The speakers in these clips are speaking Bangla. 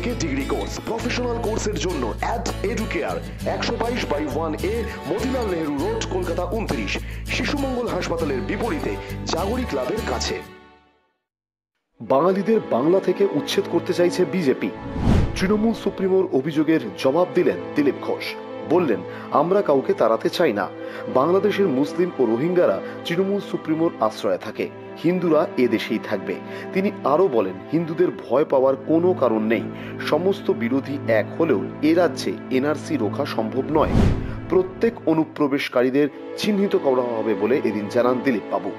থেকে ডিগ্রি কোর্স প্রফেশনাল কোর্সের জন্য এডুকেয়ার একশো বাইশ by one A Motilal Nehru road, Kolkata উনত্রিশ, শিশুমঙ্গল হাসপাতালের বিপরীতে জাগরি ক্লাবের কাছে। বাঙালিদের বাংলা থেকে উচ্ছেদ করতে চাইছে বিজেপি। তৃণমূল সুপ্রিমোর অভিযোগের জবাব দিলেন দিলীপ ঘোষ। বললেন, আমরা কাউকে তাড়াতে চাই না। বাংলাদেশের মুসলিম ও রোহিঙ্গারা তৃণমূল সুপ্রিমোর আশ্রয়ে থাকে। হিন্দুরা এদেশেই থাকবে। তিনি আরও বলেন, হিন্দুদের ভয় পাওয়ার কোনো কারণ নেই। সমস্ত বিরোধী এক হলেও এ রাজ্যে এনআরসি রোখা সম্ভব নয়। প্রত্যেক অনুপ্রবেশকারীদের চিহ্নিত করা হবে বলে এদিন জানান দিলীপ বাবু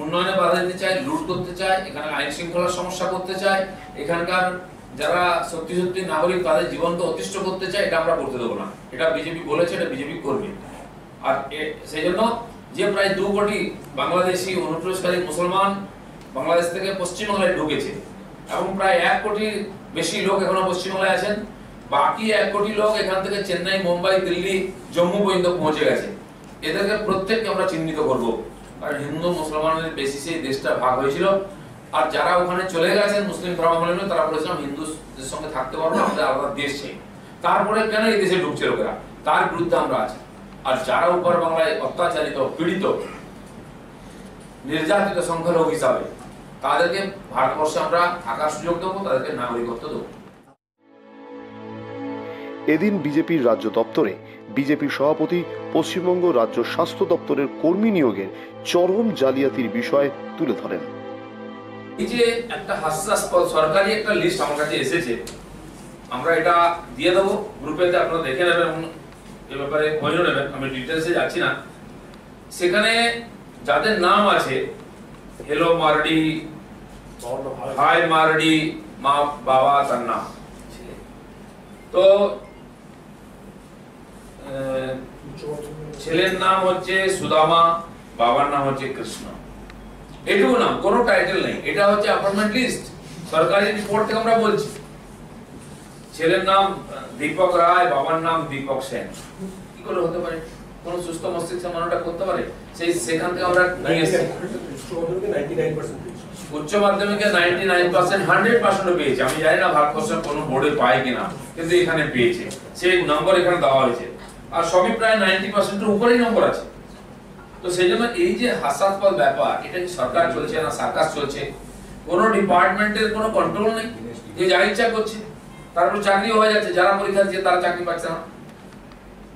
উন্নয়নে বাধা দিতে চায়, লুট করতে চায়, এখানে আইন শৃঙ্খলার সমস্যা করতে চায়, এখানকার যারা সত্যি সত্যি নাগরিক তাদের জীবনকে অতিষ্ঠ করতে চায়, এটা আমরা করতে দেবো না। এটা বিজেপি বলেছে, এটা বিজেপি করবে। আর সেই জন্য যে প্রায় দু কোটি বাংলাদেশি অনুপ্রবেশকারী মুসলমান বাংলাদেশ থেকে পশ্চিমবাংলায় ঢুকেছে এবং প্রায় এক কোটি বেশি লোক এখনও পশ্চিমবাংলায় আছেন। বাকি এক কোটি লোক এখান থেকে চেন্নাই, মুম্বাই, দিল্লি, জম্মু পর্যন্ত পৌঁছে গেছে। এদেরকে প্রত্যেককে আমরা চিহ্নিত করব। কারণ হিন্দু মুসলমানদের বেসিসে এই দেশটা ভাগ হয়েছিল। আর যারা ওখানে চলে গেছেন, মুসলিম ধর্মাবলম্বী তারা বলেছিলাম হিন্দুদের সঙ্গে থাকতে পারব আমাদের আলাদা দেশ চাই। তারপরে কেন এই দেশে ঢুকছে লোকেরা? তার বিরুদ্ধে আমরা আছি। আর যারা উপর বাংলায় অত্যাচারিত পীড়িত নির্যাতিত সংখ্যালঘু হিসাবে তাদেরকে ভারতবর্ষে আমরা থাকার সুযোগ দেবো তাদেরকে নাগরিকত্ব দেবো। এদিন বিজেপির রাজ্য দপ্তরে বিজেপির সভাপতি পশ্চিমবঙ্গ রাজ্য স্বাস্থ্য দপ্তরের কর্মী নিয়োগের চরম জালিয়াতির বিষয় তুলে ধরেন। এই যে একটা হাস্যাস্পদ সরকারি একটা লিস্ট আমার কাছে এসেছে আমরা এটা দিয়ে দেবো গ্রুপেতে আপনারা দেখে নেবেন। এ ব্যাপারে খোঁজও নেবেন আমি ডিটেলসে যাচ্ছি না। সেখানে যাদের নাম আছে হেলো মারডি হাই মারডি মা, বাবা, তার নাম। তো ছেলের নাম হচ্ছে সুদামা, বাবার নাম হচ্ছে কৃষ্ণ। এটুকু নাম, কোনো টাইটেল নেই। এটা হচ্ছে অ্যাপয়েন্টমেন্ট লিস্ট সরকারি রিপোর্ট থেকে আমরা বলছি। ছেলের নাম, দীপক রায়, বাবার নাম দীপক সেন। কি করে হতে পারে? কোন সুস্থ মস্তিষ্ক মানুষটা করতে পারে? সেই সেখান থেকে আমরা নিয়ে এসেছি। উচ্চ মাধ্যমিকে ninety nine percent hundred percent পেয়েছে। আমি জানি না ভারতবর্ষের কোনো বোর্ডে পায় কিনা, কিন্তু এখানে পেয়েছে। সেই নম্বর এখানে দেওয়া হয়েছে। আর সবই প্রায় নাইনটি পার্সেন্টের উপরেই নম্বর আছে। তো সেই জন্য এই যে হাস্যাস্পদ ব্যাপার, এটা কি সরকার চলছে না সার্কাস চলছে? কোনো ডিপার্টমেন্টের কোনো কন্ট্রোল নেই? যে যা ইচ্ছা করছে। তারপর চাকরি হয়ে যাচ্ছে, যারা পরীক্ষা দিচ্ছে তারা চাকরি পাচ্ছে না।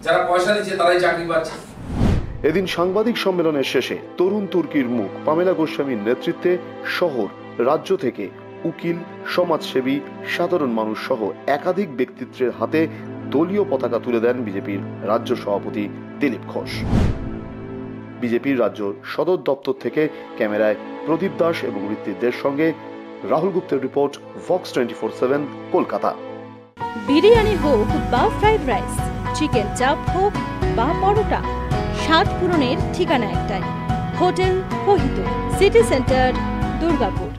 যারা পয়সা দিচ্ছে তারাই চাকরি পাচ্ছে। এদিন সাংবাদিক সম্মেলনের শেষে তরুণ তুর্কির মুখ পামেলা গোস্বামীর নেতৃত্বে শহর, রাজ্য থেকে উকিল, সমাজসেবী, সাধারণ মানুষ সহ একাধিক ব্যক্তিত্বের হাতে দলীয় পতাকা তুলে দেন বিজেপির রাজ্য সভাপতি দিলীপ ঘোষ। বিজেপির রাজ্য সদর দপ্তর থেকে ক্যামেরায় প্রদীপ দাস এবং ঋত্বিকদের সঙ্গে রাহুল গুপ্তের report Vox twenty four seven Kolkata. Biryani হোক বা ফ্রাইড রাইস, চিকেন চাপ হোক বা পরোটা, স্বাদ পূরণের ঠিকানা একটাই, হোটেল কোহিত সিটি সেন্টার, দুর্গাপুর।